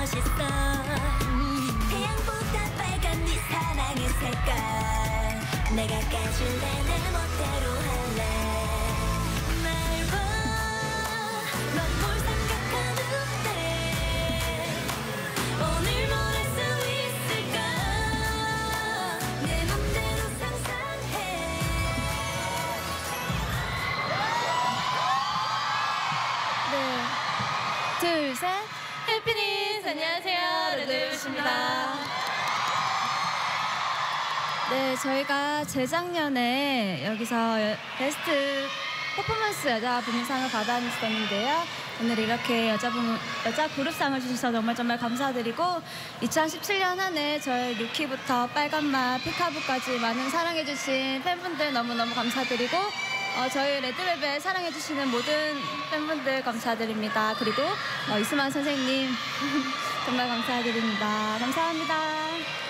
멋있어 내가 까줄래 내 멋대로 할래 네. 둘, 셋. Happiness 안녕하세요. 레드입니다. 네, 저희가 재작년에 여기서 여- 베스트 퍼포먼스 여자 부문상을 받았었는데요. 오늘 이렇게 여자 부문, 여자 그룹상을 주셔서 정말 정말 감사드리고 2017년 한 해 저희 루키부터 빨간맛, 피카부까지 많은 사랑해주신 팬분들 너무너무 감사드리고 어, 저희 레드벨벳 사랑해주시는 모든 팬분들 감사드립니다. 그리고 어, 이수만 선생님 정말 감사드립니다. 감사합니다.